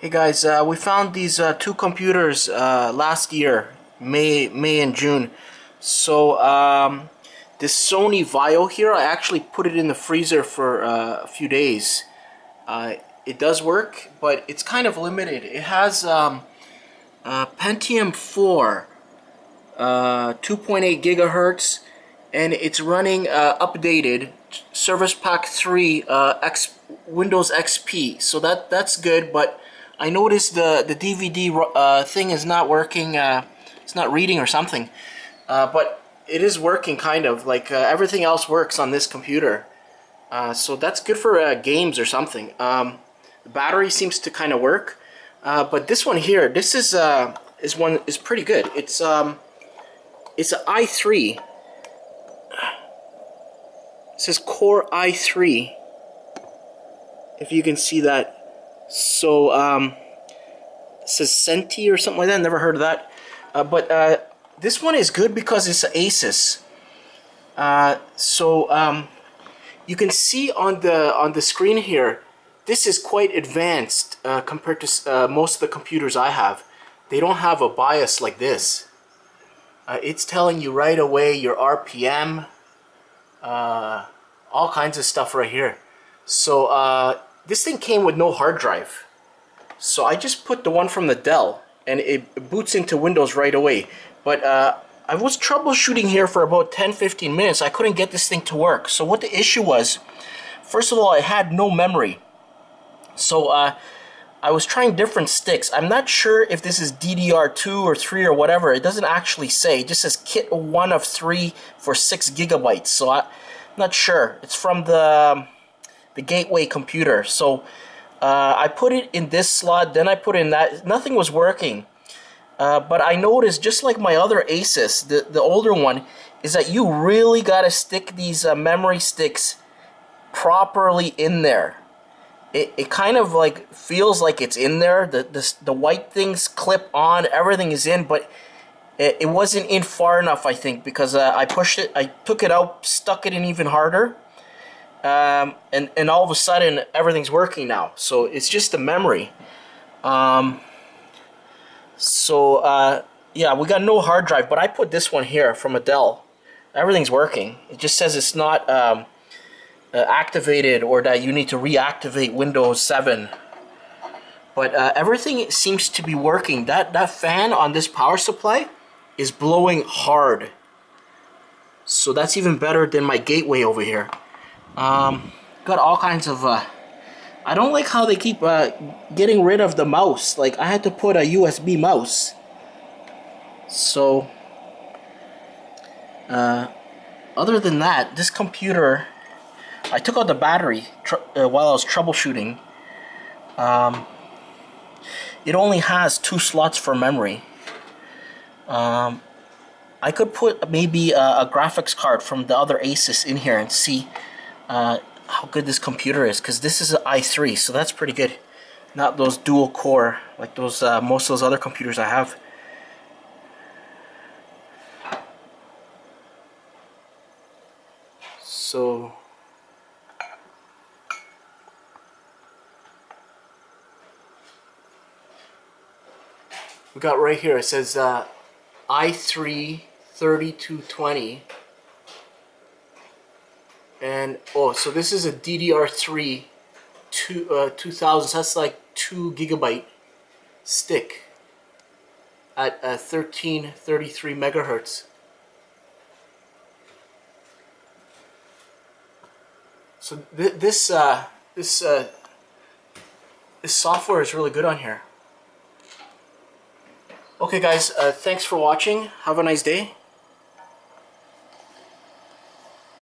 Hey guys, uh, we found these uh, two computers uh, last year, May, May and June. So um, this Sony Vaio here, I actually put it in the freezer for uh, a few days. Uh, it does work, but it's kind of limited. It has um, Pentium 4, uh, 2.8 gigahertz, and it's running updated Service Pack 3 X, Windows XP. So that that's good, but I noticed the, the DVD uh, thing is not working, uh, it's not reading or something. Uh, but it is working kind of, like uh, everything else works on this computer. Uh, so that's good for games or something. Um, the battery seems to kind of work. but this one here, this is is one is pretty good. It's um, it's an i3. It says Core i3. If you can see that so, um, says Sentey or something like that. Never heard of that. Uh, but uh, this one is good because it's Asus. Uh, so um, you can see on the on the screen here, this is quite advanced uh, compared to uh, most of the computers I have. They don't have a BIOS like this. Uh, it's telling you right away your RPM, all kinds of stuff right here. So this thing came with no hard drive. So I just put the one from the Dell and it boots into Windows right away. But uh, I was troubleshooting here for about 10-15 minutes. I couldn't get this thing to work. So what the issue was, first of all, I had no memory. So uh, I was trying different sticks. I'm not sure if this is DDR2 or 3 or whatever. It doesn't actually say. It just says kit 1 of 3 for 6 gigabytes. So I, am not sure. It's from the the gateway computer. So uh, I put it in this slot, then I put in that. Nothing was working. Uh, but I noticed, just like my other Asus, the, the older one, is that you really got to stick these uh, memory sticks properly in there. It, it kind of like feels like it's in there. The, the, the white things clip on, everything is in, but it, it wasn't in far enough, I think, because uh, I pushed it, I took it out, stuck it in even harder um, and and all of a sudden everything's working now. So it's just the memory. Um, so uh, yeah, we got no hard drive, but I put this one here from a Dell. Everything's working. It just says it's not um, uh, activated or that you need to reactivate Windows 7. But uh, everything seems to be working. That that fan on this power supply is blowing hard. So that's even better than my gateway over here. Um, got all kinds of. Uh, I don't like how they keep uh, getting rid of the mouse. Like I had to put a USB mouse. So, uh, other than that, this computer, I took out the battery uh, while I was troubleshooting. Um, it only has two slots for memory. Um, I could put maybe a, a graphics card from the other Asus in here and see uh, how good this computer is because this is an i3 so that's pretty good. Not those dual core like those uh, most of those other computers I have. So we got right here. It says uh, i3 3220 and oh so this is a DDR3 two, uh, 2000 so that's like 2 gigabyte stick at uh, 1333 megahertz. So th this uh, this uh, this software is really good on here. Okay guys uh, thanks for watching. Have a nice day